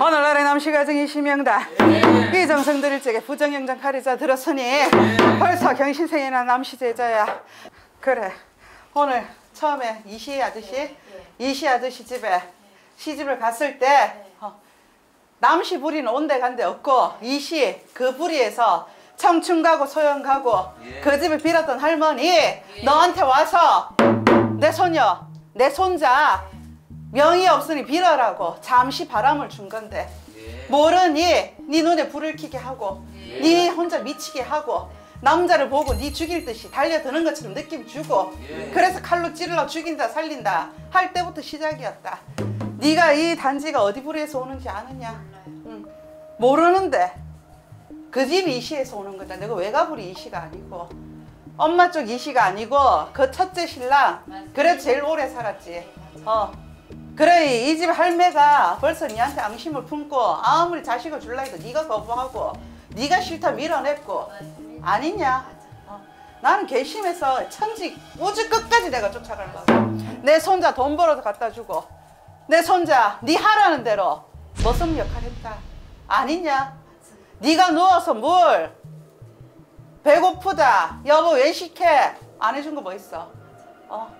오늘날의 남시가정이 심명다 이 정성 들일 적에 부정영장 가리자 들었으니 벌써 경신생이나 남시제자야. 그래 오늘 처음에 이시 아저씨 이시 아저씨 집에 시집을 갔을 때 어, 남시 부리는 온데 간데 없고 이시 그 부리에서 청춘 가고 소영 가고 그 집을 빌었던 할머니 너한테 와서 내 소녀 내 손자 명이 없으니 빌어라고 잠시 바람을 준 건데. 모르니 네 눈에 불을 켜게 하고 네 혼자 미치게 하고 남자를 보고 네 죽일 듯이 달려드는 것처럼 느낌 주고 그래서 칼로 찌르러 죽인다 살린다 할 때부터 시작이었다. 네가 이 단지가 어디 부리에서 오는지 아느냐? 응. 모르는데 그 집이 이시에서 오는 거다. 내가 외가부리 이시가 아니고. 엄마 쪽 이시가 아니고 그 첫째 신랑. 그래 제일 오래 살았지. 어 그래 이 집 할매가 벌써 니한테 앙심을 품고 아무리 자식을 줄라 해도 네가 거부하고 네가 싫다 밀어냈고 아니냐? 어. 나는 괘씸해서 천지 우주 끝까지 내가 쫓아가려고 내 손자 돈 벌어서 갖다 주고 내 손자 네 하라는 대로 머슴 역할 했다. 아니냐? 네가 누워서 물 배고프다 여보 외식해. 안 해준 거 뭐 있어? 어.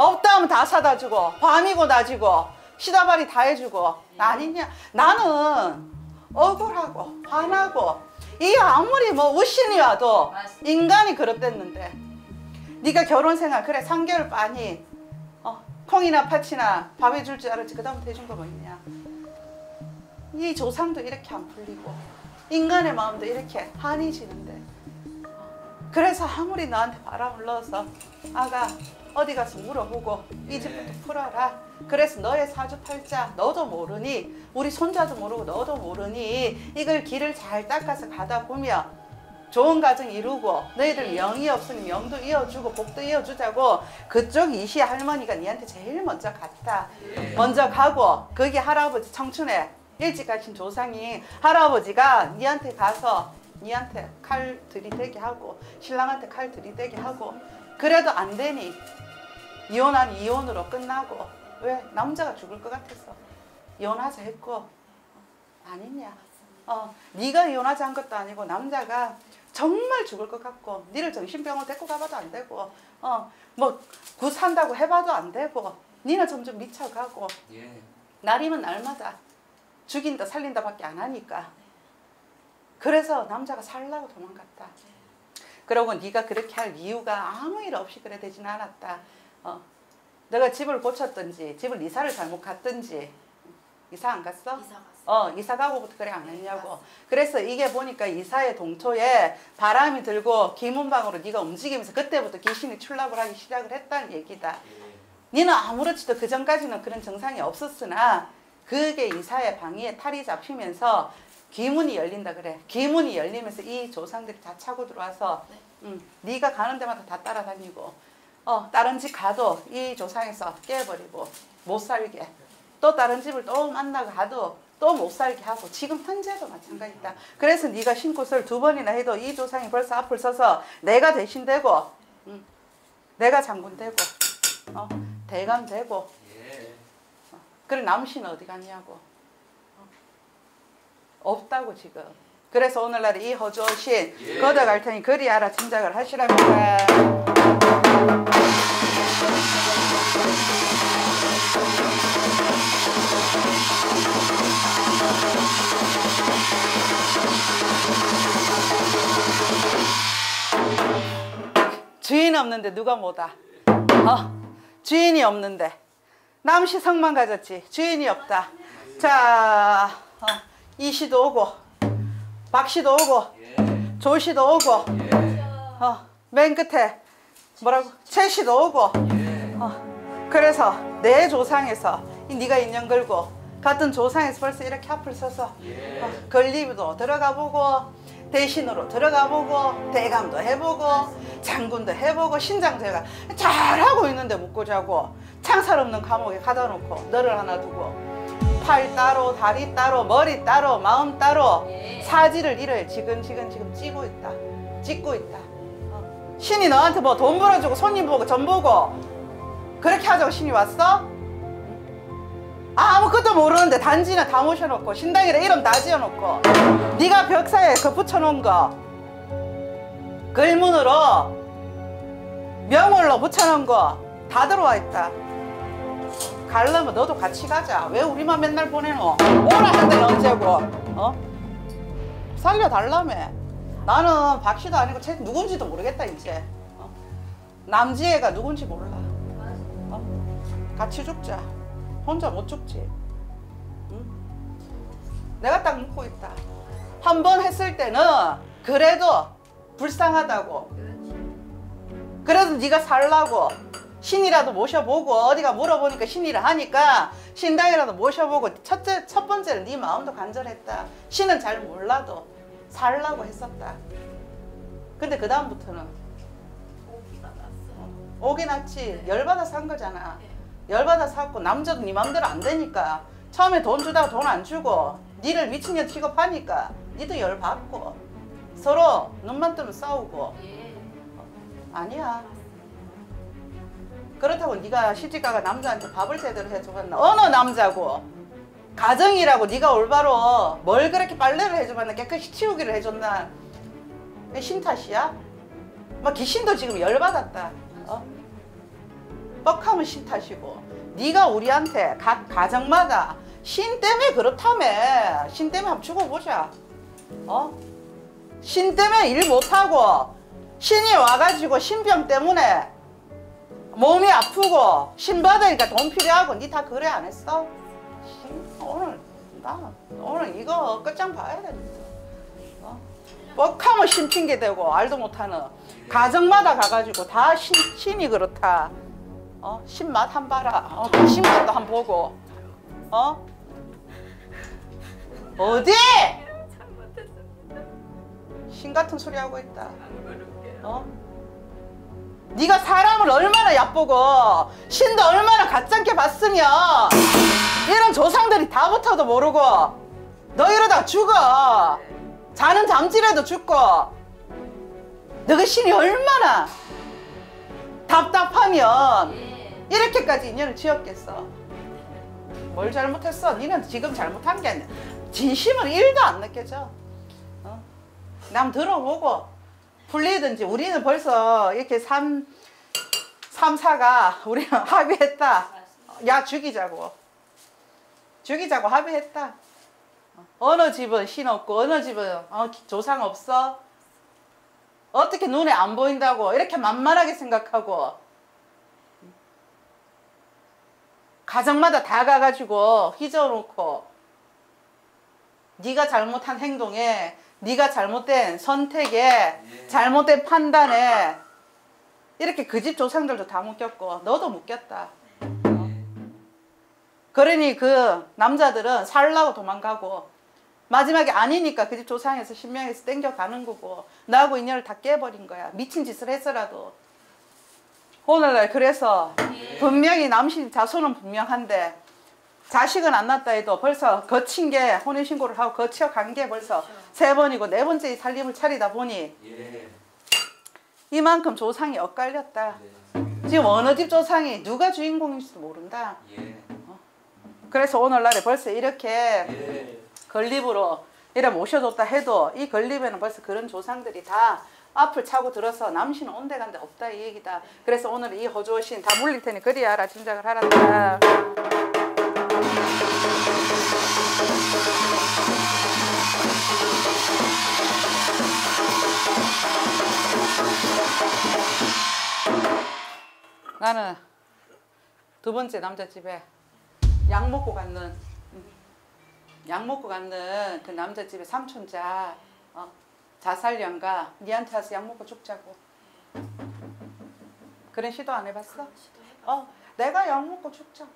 없다 하면 다 사다 주고 밤이고 낮이고 시다발이 다 해주고. 아니냐? 나는 억울하고 화나고 이 아무리 뭐 우신이 와도 인간이 그렇댔는데 네가 결혼 생활 그래 3개월 반이 어, 콩이나 팥이나 밥 해줄 줄 알았지. 그 다음부터 해준 거 뭐 있냐? 이 조상도 이렇게 안 풀리고 인간의 마음도 이렇게 한이 지는데. 그래서 아무리 너한테 바람을 넣어서 아가 어디 가서 물어보고 이 집부터 풀어라. 그래서 너의 사주팔자 너도 모르니 우리 손자도 모르고 너도 모르니 이걸 길을 잘 닦아서 가다 보면 좋은 가정 이루고 너희들 명이 없으니 명도 이어주고 복도 이어주자고 그쪽 이시 할머니가 니한테 제일 먼저 갔다. 먼저 가고 거기 할아버지 청춘에 일찍 가신 조상이 할아버지가 니한테 가서 니한테 칼 들이대게 하고 신랑한테 칼 들이대게 하고 그래도 안 되니. 이혼한 이혼으로 끝나고. 왜? 남자가 죽을 것 같아서. 이혼하자 했고. 아니냐. 어 네가 이혼하자 한 것도 아니고 남자가 정말 죽을 것 같고 니를 정신병원 데리고 가봐도 안 되고. 어뭐 굿한다고 해봐도 안 되고. 니는 점점 미쳐가고. 예. 날이면 날마다 죽인다 살린다 밖에 안 하니까. 그래서 남자가 살라고 도망갔다 그러고 네가 그렇게 할 이유가 아무 일 없이 그래 되진 않았다 어. 내가 집을 고쳤든지 집을 이사를 잘못 갔든지 이사 안 갔어? 이사 갔어. 어 이사 가고부터 그래 안 했냐고 그래서 이게 보니까 이사의 동초에 바람이 들고 기문방으로 네가 움직이면서 그때부터 귀신이 출납을 하기 시작을 했다는 얘기다 니는 아무렇지도 그 전까지는 그런 증상이 없었으나 그게 이사의 방위에 탈이 잡히면서 귀문이 열린다 그래. 귀문이 열리면서 이 조상들이 다 차고 들어와서 네. 음, 네가 가는 데마다 다 따라다니고 어, 다른 집 가도 이 조상에서 깨버리고 못 살게 또 다른 집을 또 만나고 가도 또 못 살게 하고 지금 현재도 마찬가지다. 그래서 네가 신고설 두 번이나 해도 이 조상이 벌써 앞을 서서 내가 대신 되고 음, 내가 장군 되고 어, 대감 되고 예. 그래 남신은 어디 갔냐고 어? 없다고 지금. 그래서 오늘날 이 허주신 예. 걷어갈 테니 그리 알아 짐작을 하시랍니다. 주인 없는데 누가 뭐다 어, 주인이 없는데. 남시성만 가졌지. 주인이 없다. 자 어, 이 씨도 오고 박 씨도 오고 예. 조 씨도 오고 예. 어, 맨 끝에 뭐라고 최 씨도 오고 예. 어, 그래서 내 조상에서 이 네가 인연 걸고 같은 조상에서 벌써 이렇게 앞을 서서 예. 어, 건립도 들어가 보고 대신으로 들어가 보고 대감도 해보고 장군도 해보고 신장도 해가 잘하고 있는데 묻고 자고 창살 없는 감옥에 가다 놓고 너를 하나 두고 팔 따로 다리 따로 머리 따로 마음 따로 예. 사지를 이래 지금 지금 지금 찌고 있다 찍고 있다 어. 신이 너한테 뭐 돈 벌어주고 손님 보고 전 보고 그렇게 하자고 신이 왔어? 아무것도 모르는데 단지나 다 모셔놓고 신당이라 이름 다 지어놓고 네가 벽사에 그 붙여놓은 거 글문으로 명월로 붙여놓은 거 다 들어와 있다 가려면 너도 같이 가자. 왜 우리만 맨날 보내노? 오라 한 데는 언제고. 어? 살려달라며. 나는 박씨도 아니고 쟤 누군지도 모르겠다 이제. 어? 남지혜가 누군지 몰라. 어? 같이 죽자. 혼자 못 죽지. 응? 내가 딱 묻고 있다. 한 번 했을 때는 그래도 불쌍하다고. 그래도 네가 살라고 신이라도 모셔보고 어디가 물어보니까 신이라 하니까 신당이라도 모셔보고 첫째 첫 번째는 네 마음도 간절했다. 신은 잘 몰라도 살라고 했었다. 근데 그 다음부터는 오긴 났지. 열받아서 한 거잖아. 열받아서 샀고 남자도 네 맘대로 안 되니까 처음에 돈 주다가 돈 안 주고 니를 미친년 취급하니까 니도 열받고 서로 눈만 뜨면 싸우고. 아니야 그렇다고 네가 시집가가 남자한테 밥을 제대로 해줘봤나 어느 남자고 가정이라고 네가 올바로 뭘 그렇게 빨래를 해줘봤나 깨끗이 치우기를 해줬나 신 탓이야? 막 귀신도 지금 열받았다 어? 뻑하면 신 탓이고 네가 우리한테 각 가정마다 신 때문에 그렇다며 신 때문에 한번 죽어보자 어? 신 때문에 일 못하고 신이 와가지고 신병 때문에 몸이 아프고 신 받으니까 돈 필요하고 니 다 그래 안 했어? 신, 오늘 나 오늘 이거 끝장 봐야 돼 어? 뻑하면 신 핑계 대고 알도 못하는 가정마다 가가지고 다 신, 신이 그렇다 어? 신맛 한 봐라 어, 그 신맛도 한 보고 어? 어디? 신 같은 소리 하고 있다 어? 네가 사람을 얼마나 얕보고 신도 얼마나 가짠게 봤으면 이런 조상들이 다 붙어도 모르고 너 이러다 죽어 자는 잠질에도 죽고 너가 신이 얼마나 답답하면 이렇게까지 인연을 지었겠어 뭘 잘못했어? 니는 지금 잘못한 게 아니야 진심은 1도 안 느껴져 어? 남 들어보고 풀리든지 우리는 벌써 이렇게 3, 3, 4가 우리는 합의했다. 야 죽이자고. 죽이자고 합의했다. 어느 집은 신 없고 어느 집은 어, 조상 없어. 어떻게 눈에 안 보인다고 이렇게 만만하게 생각하고 가정마다 다 가가지고 휘저어놓고 네가 잘못한 행동에 네가 잘못된 선택에 잘못된 판단에 이렇게 그 집 조상들도 다 묶였고 너도 묶였다. 어? 그러니 그 남자들은 살라고 도망가고 마지막에 아니니까 그 집 조상에서 신명에서 땡겨가는 거고 나하고 인연을 다 깨버린 거야. 미친 짓을 했어라도 오늘날 그래서 분명히 남신 자손은 분명한데 자식은 안 낳았다 해도 벌써 거친 게 혼인신고를 하고 거쳐 간 게 벌써 세 번이고 네 번째 살림을 차리다 보니 예. 이만큼 조상이 엇갈렸다. 네. 지금 어느 집 조상이 누가 주인공일지도 모른다. 예. 그래서 오늘날에 벌써 이렇게 예. 건립으로 이래 모셔줬다 해도 이 건립에는 벌써 그런 조상들이 다 앞을 차고 들어서 남신은 온데간데 없다 이 얘기다. 그래서 오늘 이 호조신 다 물릴 테니 그리 알아 짐작을 하란다. 나는 두 번째 남자 집에 약 먹고 갔는 약 먹고 갔는 그 남자 집에 삼촌자 어, 자살령가 니한테 와서 약 먹고 죽자고 그런 시도 안 해봤어? 어 내가 약 먹고 죽자고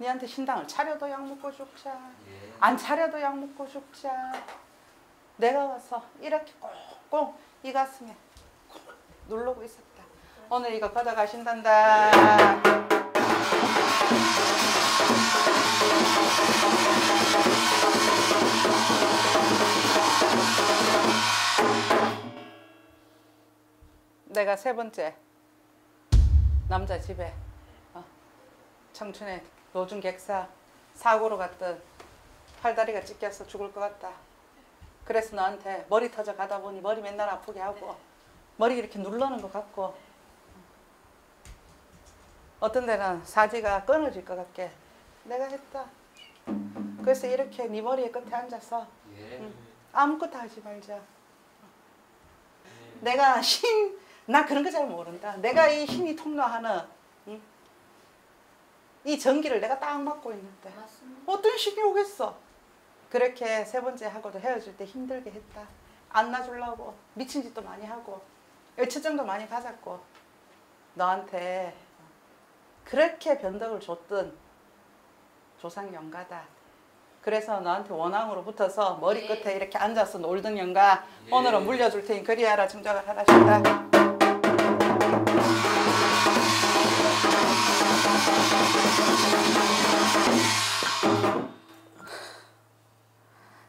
니한테 신당을 차려도 약 먹고 죽자 예. 안 차려도 약 먹고 죽자 내가 와서 이렇게 꽁꽁 이 가슴에 꽁 누르고 있었다 오늘 이거 걷어가신단다 내가 세 번째 남자 집에 어, 청춘에 노중 객사 사고로 갔던 팔다리가 찢겨서 죽을 것 같다. 그래서 너한테 머리 터져 가다 보니 머리 맨날 아프게 하고 머리 이렇게 눌러는 것 같고 어떤 데는 사지가 끊어질 것 같게 내가 했다. 그래서 이렇게 네 머리에 끝에 앉아서 예. 응. 아무것도 하지 말자. 내가 신, 나 그런 거 잘 모른다. 내가 이 신이 통로하는 응? 이 전기를 내가 딱 맡고 있는데 맞습니다. 어떤 신이 오겠어? 그렇게 세 번째 하고도 헤어질 때 힘들게 했다. 안 놔주려고 미친 짓도 많이 하고 열처정도 많이 받았고 너한테 그렇게 변덕을 줬던 조상 영가다. 그래서 너한테 원앙으로 붙어서 머리 네. 끝에 이렇게 앉아서 놀던 영가 예. 오늘은 물려줄 테니 그리하라 증정을 하라 싶다.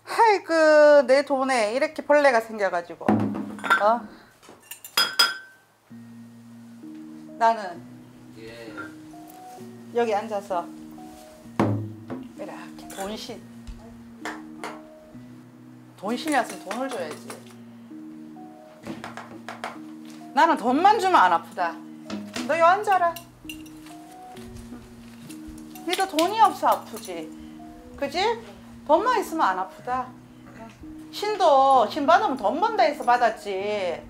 하이그 내 돈에 이렇게 벌레가 생겨가지고 어? 나는 예. 여기 앉아서 이렇게 돈신 돈신이었으면 돈을 줘야지. 나는 돈만 주면 안 아프다. 너 여기 앉아라. 니도 돈이 없어 아프지. 그지? 돈만 있으면 안 아프다. 신도 신 받으면 돈 번다 해서 받았지.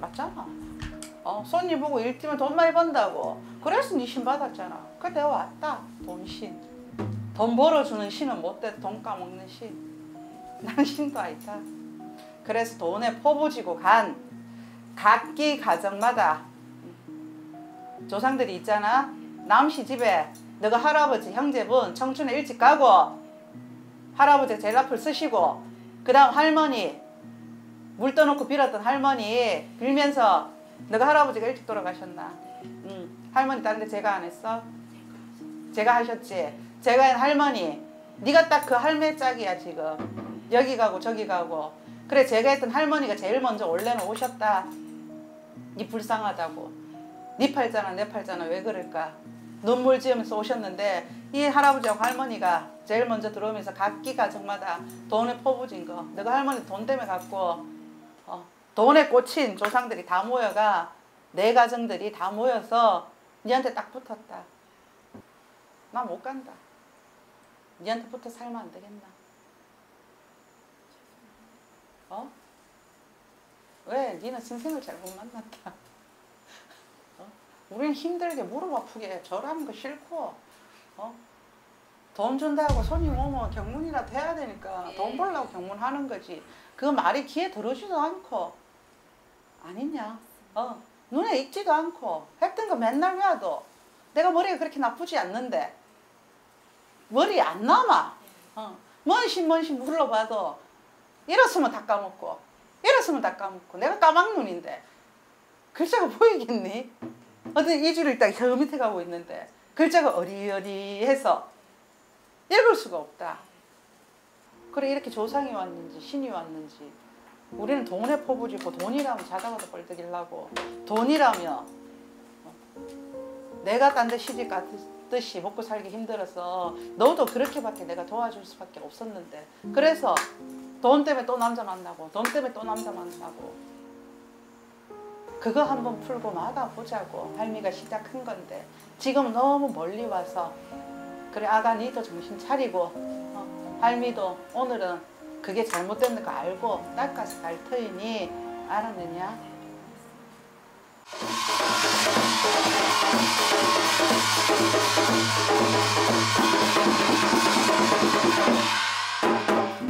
맞잖아 어, 손님 보고 일 뛰면 돈 많이 번다고. 그래서 니신 받았잖아. 내가 왔다. 돈 신. 돈 벌어주는 신은 못돼 돈 까먹는 신. 난 신도 아니다. 그래서 돈에 포부지고 간 각기 가정마다 조상들이 있잖아. 남씨 집에 너가 할아버지 형제분 청춘에 일찍 가고 할아버지 제일 앞을 쓰시고 그 다음 할머니 물 떠놓고 빌었던 할머니 빌면서 너가 할아버지가 일찍 돌아가셨나? 응. 할머니 다른데 제가 안 했어? 제가 하셨지. 제가 한 할머니. 네가 딱 그 할매 짝이야 지금. 여기 가고 저기 가고. 그래 제가 했던 할머니가 제일 먼저 원래는 오셨다. 네 불쌍하다고. 네 팔잖아 내 팔잖아 왜 그럴까? 눈물 지으면서 오셨는데 이 할아버지하고 할머니가 제일 먼저 들어오면서 각기 가정마다 돈을 퍼부진 거. 내가 할머니 돈 때문에 갖고 어, 돈에 꽂힌 조상들이 다 모여가 내 가정들이 다 모여서 니한테 딱 붙었다. 나 못 간다. 니한테 붙어 살면 안 되겠나? 어? 왜? 니는 선생을 잘 못 만났다. 어? 우리는 힘들게 무릎 아프게 절하는 거 싫고, 어? 돈 준다고 손님 오면 경문이라도 해야 되니까 돈 벌려고 경문하는 거지. 그 말이 귀에 들어오지도 않고 아니냐? 어 눈에 익지도 않고 했던 거 맨날 외워도 내가 머리가 그렇게 나쁘지 않는데 머리 안 남아. 어. 먼신 먼신 불러봐도 이랬으면 다 까먹고 이랬으면 다 까먹고 내가 까막눈인데 글자가 보이겠니? 어떤 이주를 딱저 밑에 가고 있는데 글자가 어리어리해서 읽을 수가 없다. 그래 이렇게 조상이 왔는지 신이 왔는지 우리는 돈에 포부지고 돈이라면 자다가도 뻘떡일라고 돈이라면 어, 내가 딴 데 시집 갔듯이 먹고 살기 힘들어서 너도 그렇게밖에 내가 도와줄 수밖에 없었는데. 그래서 돈 때문에 또 남자 만나고 돈 때문에 또 남자 만나고. 그거 한번 풀고 막아보자고 할미가 시작한 건데. 지금 너무 멀리 와서 그래 아가 니도 정신 차리고. 어, 할미도 오늘은 그게 잘못된 거 알고 닦아서 갈 터이니 알았느냐?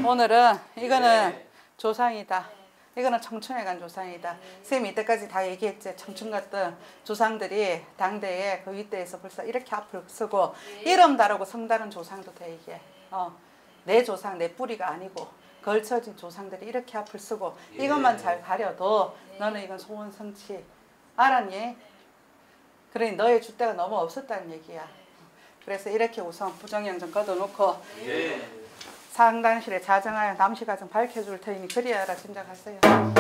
오늘은 이거는 네. 조상이다. 이거는 청춘에 간 조상이다. 쌤이 이때까지 다 얘기했지. 청춘 같은 조상들이 당대에 그 윗대에서 벌써 이렇게 앞을 쓰고 이름 다르고 성 다른 조상도 돼 이게. 어. 내 조상, 내 뿌리가 아니고 걸쳐진 조상들이 이렇게 앞을 쓰고 예. 이것만 잘 가려도 너는 이건 소원 성취. 알았니? 그러니 너의 줏대가 너무 없었다는 얘기야. 그래서 이렇게 우선 부정영정 걷어놓고 예. 상단실에 자정하여 남시 가정 밝혀줄 테니 그리하라 짐작하세요.